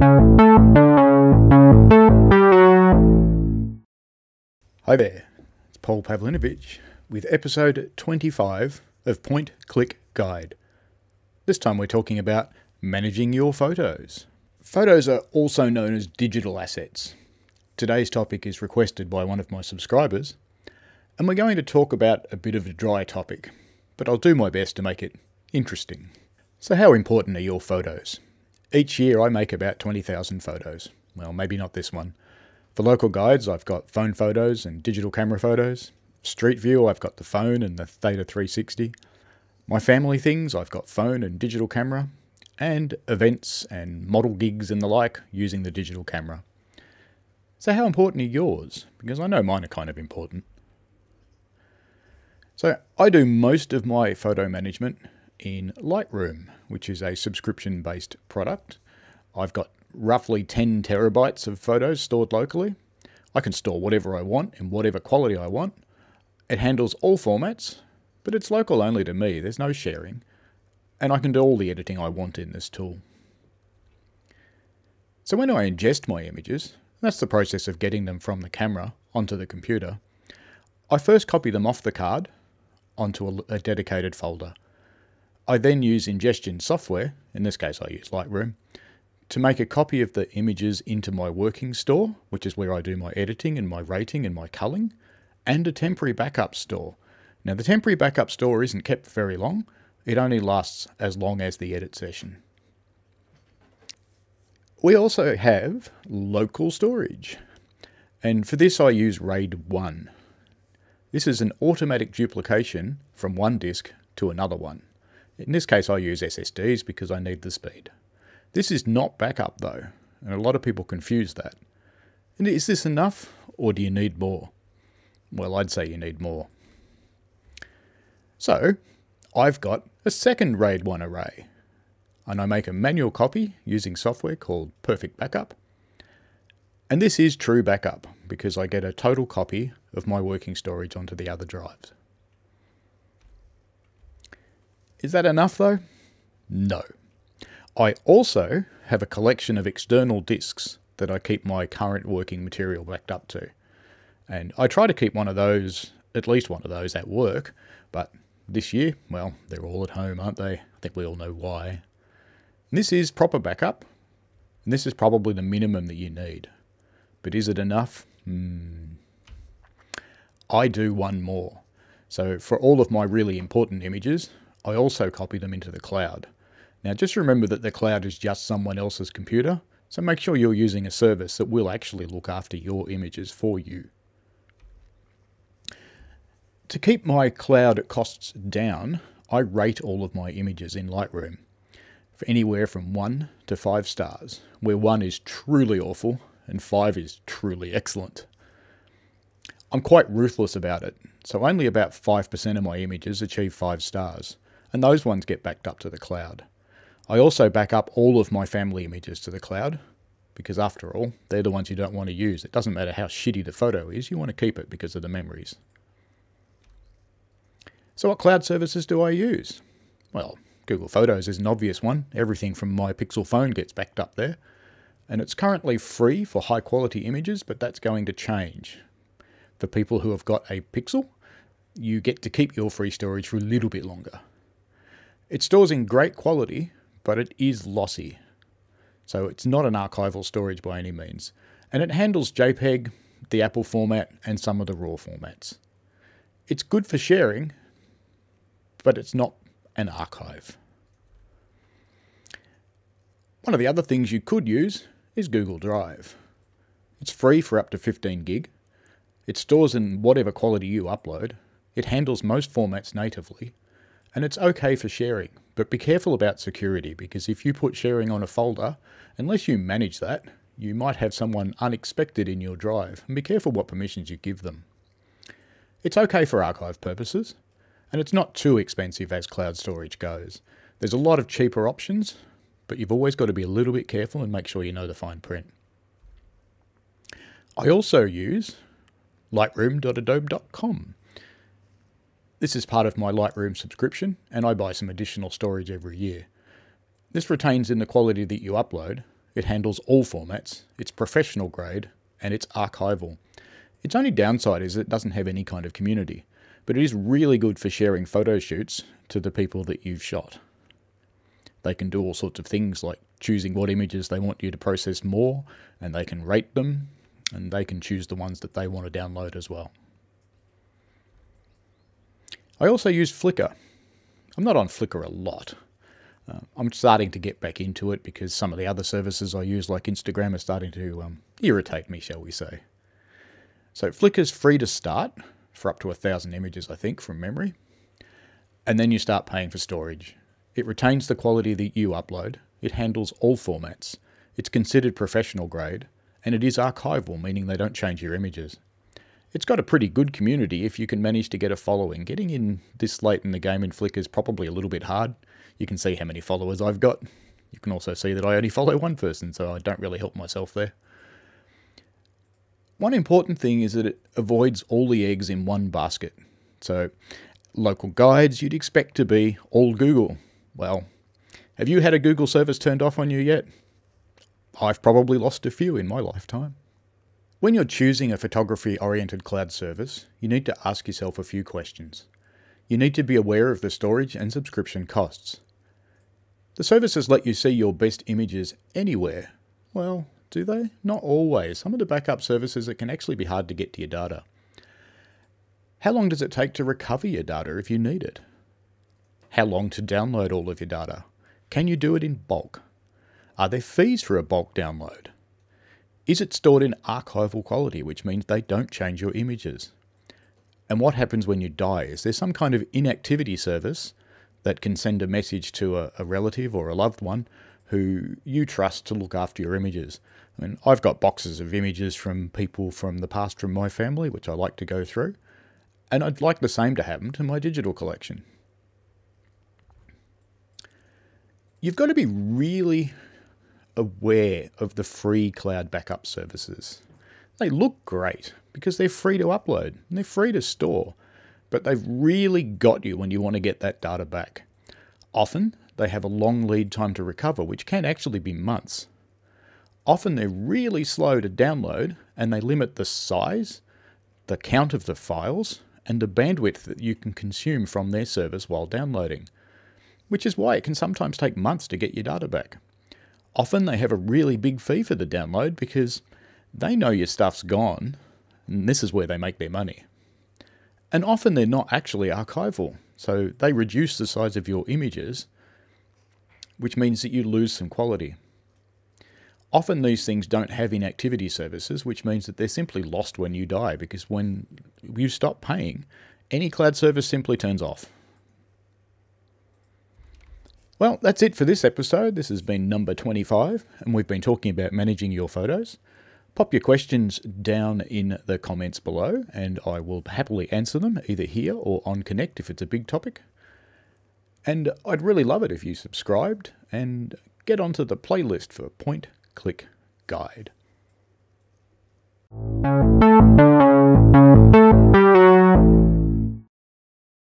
Hi there, it's Paul Pavlinovich with episode 25 of Point Click Guide. This time we're talking about managing your photos. Photos are also known as digital assets. Today's topic is requested by one of my subscribers, and we're going to talk about a bit of a dry topic, but I'll do my best to make it interesting. So, how important are your photos? Each year I make about 20,000 photos. Well, maybe not this one. For local guides, I've got phone photos and digital camera photos. Street View, I've got the phone and the Theta 360. My family things, I've got phone and digital camera. And events and model gigs and the like using the digital camera. So, how important are yours? Because I know mine are kind of important. So, I do most of my photo management in Lightroom, which is a subscription based product. I've got roughly 10 terabytes of photos stored locally. I can store whatever I want in whatever quality I want. It handles all formats, but it's local only to me, there's no sharing. And I can do all the editing I want in this tool. So when I ingest my images, that's the process of getting them from the camera onto the computer, I first copy them off the card onto a, a dedicated folder. I then use ingestion software, in this case I use Lightroom, to make a copy of the images into my working store, which is where I do my editing and my rating and my culling, and a temporary backup store. Now, the temporary backup store isn't kept very long, it only lasts as long as the edit session. We also have local storage, and for this I use RAID 1. This is an automatic duplication from one disk to another one. In this case, I use SSDs because I need the speed. This is not backup though, and a lot of people confuse that. And is this enough, or do you need more? Well, I'd say you need more. So, I've got a second RAID 1 array, and I make a manual copy using software called Perfect Backup. And this is true backup because I get a total copy of my working storage onto the other drives. Is that enough though? No. I also have a collection of external disks that I keep my current working material backed up to. And I try to keep one of those, at least one of those, at work, but this year, well, they're all at home, aren't they? I think we all know why. And this is proper backup, and this is probably the minimum that you need. But is it enough? Hmm. I do one more. So for all of my really important images, I also copy them into the cloud. Now just remember that the cloud is just someone else's computer, so make sure you're using a service that will actually look after your images for you. To keep my cloud costs down, I rate all of my images in Lightroom for anywhere from 1 to 5 stars, where 1 is truly awful and 5 is truly excellent. I'm quite ruthless about it, so only about 5% of my images achieve 5 stars, and those ones get backed up to the cloud. I also back up all of my family images to the cloud because after all, they're the ones you don't want to use. It doesn't matter how shitty the photo is, you want to keep it because of the memories. So what cloud services do I use? Well, Google Photos is an obvious one. Everything from my Pixel phone gets backed up there. And it's currently free for high quality images, but that's going to change. For people who have got a Pixel, you get to keep your free storage for a little bit longer. It stores in great quality, but it is lossy. So it's not an archival storage by any means. And it handles JPEG, the Apple format, and some of the RAW formats. It's good for sharing, but it's not an archive. One of the other things you could use is Google Drive. It's free for up to 15 gig. It stores in whatever quality you upload. It handles most formats natively. And it's okay for sharing, but be careful about security because if you put sharing on a folder, unless you manage that, you might have someone unexpected in your drive, and be careful what permissions you give them. It's okay for archive purposes, and it's not too expensive as cloud storage goes. There's a lot of cheaper options, but you've always got to be a little bit careful and make sure you know the fine print. I also use lightroom.adobe.com. This is part of my Lightroom subscription, and I buy some additional storage every year. This retains in the quality that you upload, It handles all formats, it's professional grade, and it's archival. Its only downside is it doesn't have any kind of community, but it is really good for sharing photo shoots to the people that you've shot. They can do all sorts of things like choosing what images they want you to process more, and they can rate them, and they can choose the ones that they want to download as well. I also use Flickr. I'm not on Flickr a lot. Uh, I'm starting to get back into it because some of the other services I use, like Instagram, are starting to um, irritate me, shall we say. So Flickr's free to start for up to a thousand images, I think, from memory. And then you start paying for storage. It retains the quality that you upload. It handles all formats. It's considered professional grade, and it is archival, meaning they don't change your images. It's got a pretty good community if you can manage to get a following. Getting in this late in the game in Flickr is probably a little bit hard. You can see how many followers I've got. You can also see that I only follow one person, so I don't really help myself there. One important thing is that it avoids all the eggs in one basket. So, local guides you'd expect to be all Google. Well, have you had a Google service turned off on you yet? I've probably lost a few in my lifetime. When you're choosing a photography oriented cloud service, you need to ask yourself a few questions. You need to be aware of the storage and subscription costs. The services let you see your best images anywhere. Well, do they? Not always. Some of the backup services it can actually be hard to get to your data. How long does it take to recover your data if you need it? How long to download all of your data? Can you do it in bulk? Are there fees for a bulk download? Is it stored in archival quality, which means they don't change your images? And what happens when you die? Is there some kind of inactivity service that can send a message to a, a relative or a loved one who you trust to look after your images? I mean, I've got boxes of images from people from the past from my family, which I like to go through, and I'd like the same to happen to my digital collection. You've got to be really aware of the free cloud backup services. They look great because they're free to upload and they're free to store, but they've really got you when you want to get that data back. Often, they have a long lead time to recover, which can actually be months. Often, they're really slow to download and they limit the size, the count of the files, and the bandwidth that you can consume from their service while downloading, which is why it can sometimes take months to get your data back. Often they have a really big fee for the download because they know your stuff's gone, and this is where they make their money. And often they're not actually archival, so they reduce the size of your images, which means that you lose some quality. Often these things don't have inactivity services, which means that they're simply lost when you die, because when you stop paying, any cloud service simply turns off. Well, that's it for this episode. This has been number 25, and we've been talking about managing your photos. Pop your questions down in the comments below, and I will happily answer them either here or on Connect if it's a big topic. And I'd really love it if you subscribed and get onto the playlist for Point Click Guide.